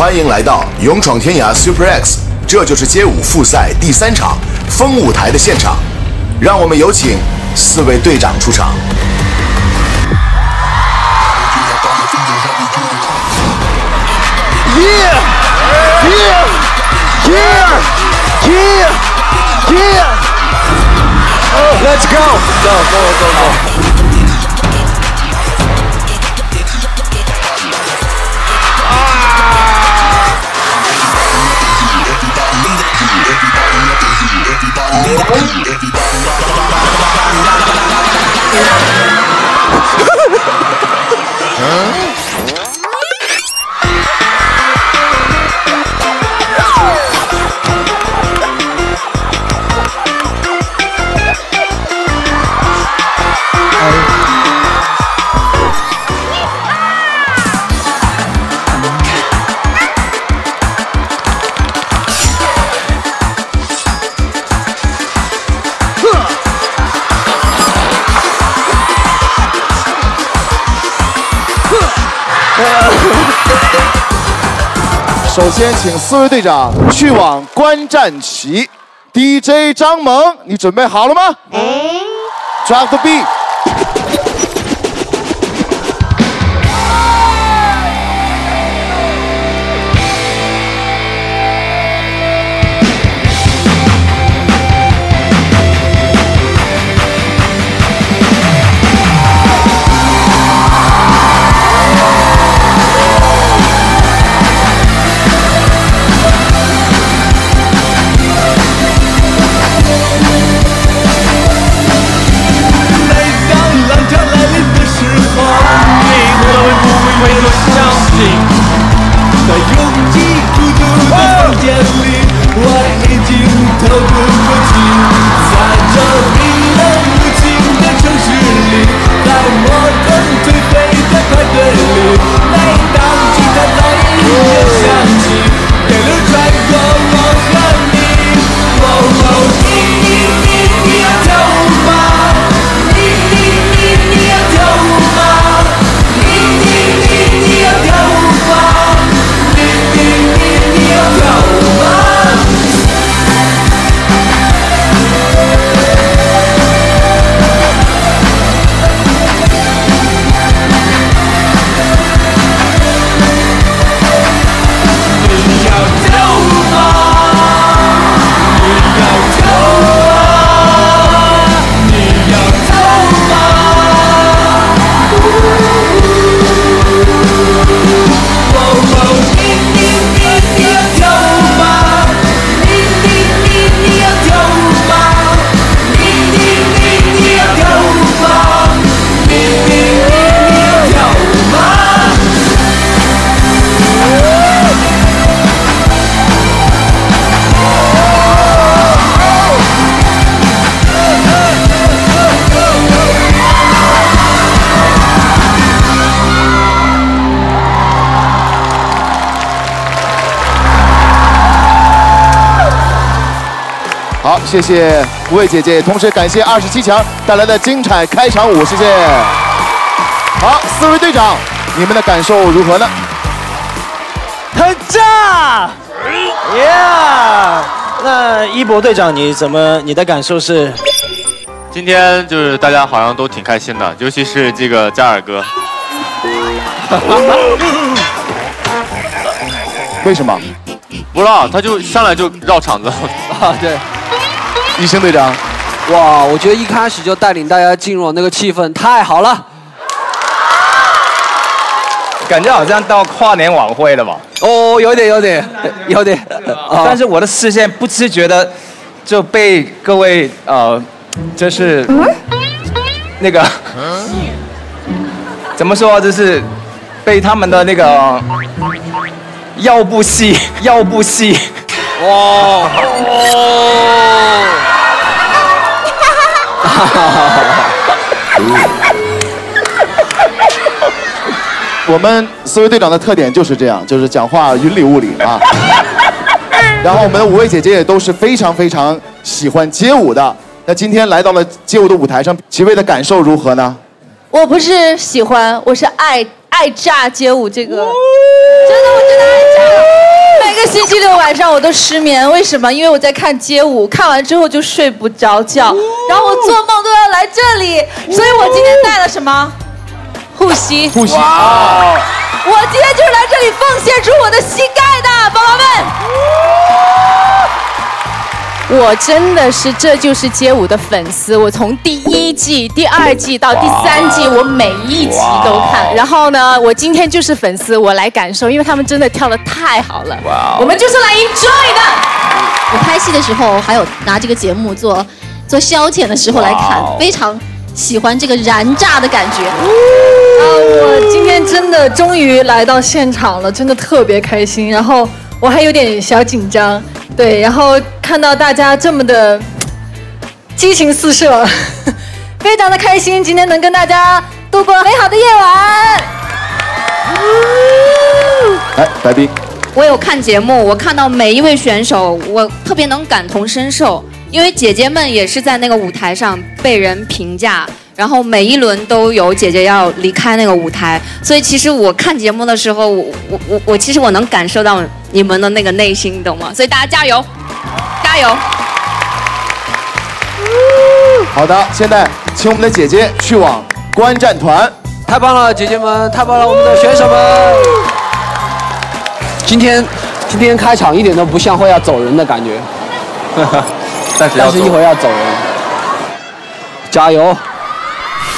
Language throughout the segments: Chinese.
欢迎来到勇闯天涯 Super X，这就是街舞复赛第三场风舞台的现场，让我们有请四位队长出场。Yeah! Yeah! Yeah! Yeah! Yeah! Let's go! Go, go, go, go. Huh? 首先，请四位队长去往观战席。DJ 张萌，你准备好了吗？Drop the beat。谢谢五位姐姐，同时感谢二十七强带来的精彩开场舞，谢谢。好，四位队长，你们的感受如何呢？很炸，Yeah！那一博队长，你怎么？你的感受是？今天就是大家好像都挺开心的，尤其是这个加尔哥。为什么？不知道，他就上来就绕场子。啊，对。一星队长，哇，我觉得一开始就带领大家进入那个气氛，太好了。感觉好像到跨年晚会了吧？哦，有点，有点，有点。啊 但是我的视线不自觉的就被各位呃，就是那个怎么说啊，就是被他们的那个腰部戏，腰部戏，哇哦，我们四位队长的特点就是这样，就是讲话云里雾里啊。然后我们的五位姐姐也都是非常非常喜欢街舞的。那今天来到了街舞的舞台上，几位的感受如何呢？我不是喜欢，我是爱爱炸街舞这个，真的我真的爱家。每个星期六。晚上我都失眠，为什么？因为我在看街舞，看完之后就睡不着觉，然后我做梦都要来这里，所以我今天带了什么？护膝。护膝哇！我今天就是来这里奉献出我的膝盖的，宝宝们。我真的是这就是街舞的粉丝，我从第一季、第二季到第三季，我每一集都看。然后呢，我今天就是粉丝，我来感受，因为他们真的跳的太好了。我们就是来 enjoy 的。我拍戏的时候，还有拿这个节目做做消遣的时候来看，非常喜欢这个燃炸的感觉。啊，我今天真的终于来到现场了，真的特别开心。然后我还有点小紧张，对，然后看到大家这么的激情四射，非常的开心，今天能跟大家度过美好的夜晚。来，白冰，我有看节目，我看到每一位选手，我特别能感同身受，因为姐姐们也是在那个舞台上被人评价，然后每一轮都有姐姐要离开那个舞台，所以其实我看节目的时候，我我我我其实我能感受到你们的那个内心，懂吗？所以大家加油，加油！好的，现在请我们的姐姐去往观战团。太棒了，姐姐们，太棒了，我们的选手们。今天今天开场一点都不像会要走人的感觉，但是但是一会儿要走人，加油！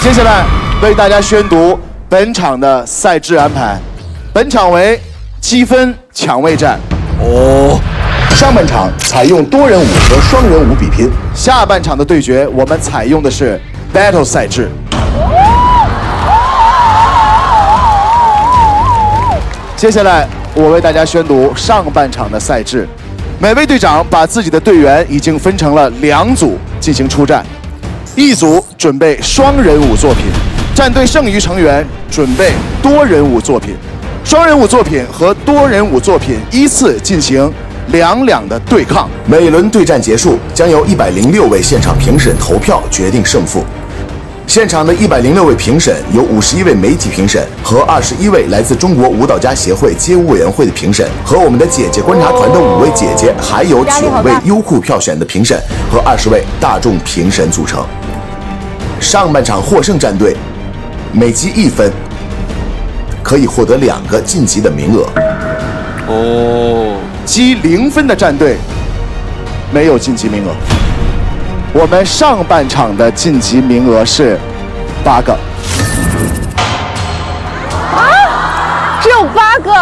接下来为大家宣读本场的赛制安排。本场为积分抢位战。哦。上半场采用多人舞和双人舞比拼，下半场的对决我们采用的是 battle 赛制。接下来我为大家宣读上半场的赛制。每位队长把自己的队员已经分成了两组进行出战，一组准备双人舞作品，战队剩余成员准备多人舞作品。双人舞作品和多人舞作品依次进行两两的对抗。每轮对战结束，将由一百零六位现场评审投票决定胜负。现场的一百零六位评审由五十一位媒体评审和二十一位来自中国舞蹈家协会街舞委员会的评审，和我们的姐姐观察团的五位姐姐，还有九位优酷票选的评审和二十位大众评审组成。上半场获胜战队每积一分，可以获得两个晋级的名额。哦，积零分的战队没有晋级名额。我们上半场的晋级名额是八个。啊，只有八个。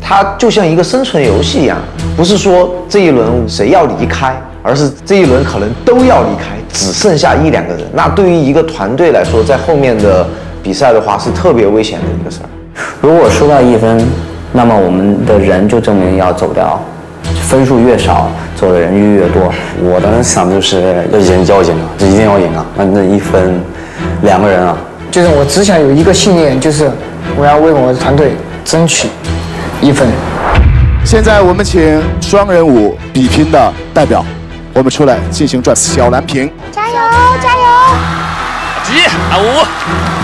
它就像一个生存游戏一样，不是说这一轮谁要离开，而是这一轮可能都要离开，只剩下一两个人。那对于一个团队来说，在后面的比赛的话是特别危险的一个事儿。如果输到一分，那么我们的人就证明要走掉，分数越少，走的人就越多。我当时想的就是要赢要赢啊，就一定要赢啊！那那一分，两个人啊，就是我只想有一个信念，就是我要为我的团队争取一分。现在我们请双人舞比拼的代表，我们出来进行转。小蓝屏，加油加油！急阿五。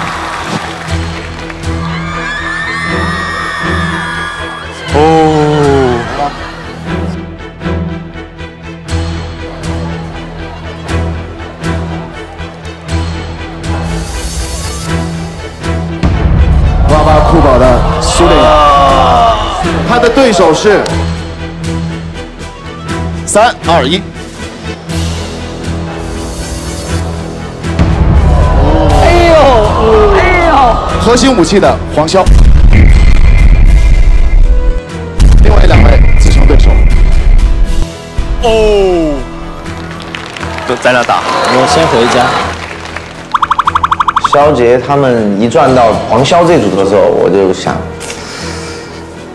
哦。哇哇酷宝的苏磊，他的对手是三二一。哎呦，哎呦！核心武器的黄潇，哦，就咱俩打，我先回家。肖杰他们一转到黄潇这组的时候，我就想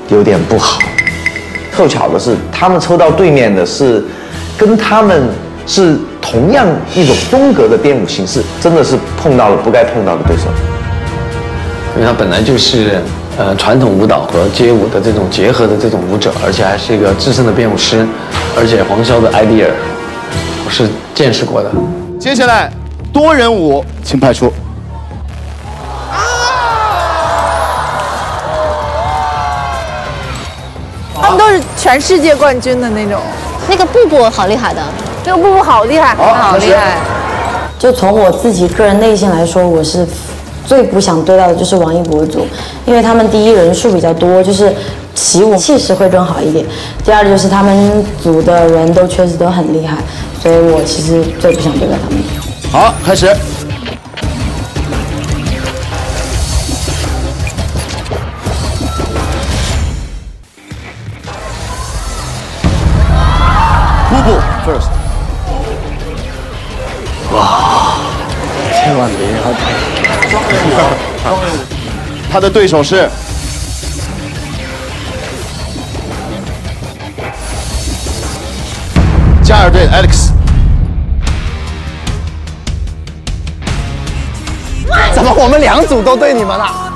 有点不好。凑巧的是，他们抽到对面的是跟他们是同样一种风格的编舞形式，真的是碰到了不该碰到的对手。因为他本来就是呃传统舞蹈和街舞的这种结合的这种舞者，而且还是一个资深的编舞师，而且黄潇的 idea 我是见识过的。接下来多人舞，请派出。他们都是全世界冠军的那种。那个布布好厉害的，那个布布好厉害，好厉害。就从我自己个人内心来说，我是最不想对到的就是王一博组，因为他们第一人数比较多，就是起舞气势会更好一点。第二就是他们组的人都确实都很厉害，所以我其实最不想对到他们。好，开始。first。哇，千万别他的对手是加尔队 Alex。怎么我们两组都对你们了？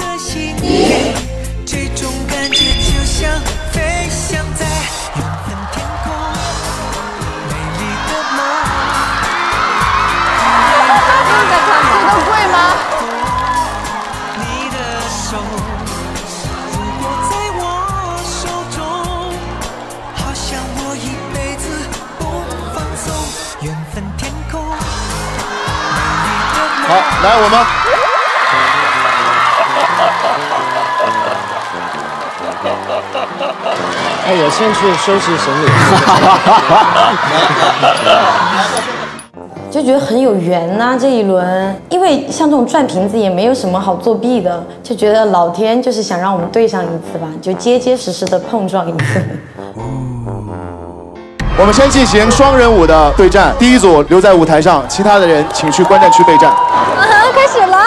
好，来我们。哎，我先去收拾行李。就觉得很有缘呐、这一轮，因为像这种转瓶子也没有什么好作弊的，就觉得老天就是想让我们对上一次吧，就结结实实的碰撞一次。我们先进行双人舞的对战，第一组留在舞台上，其他的人请去观战区备战。啊，开始了。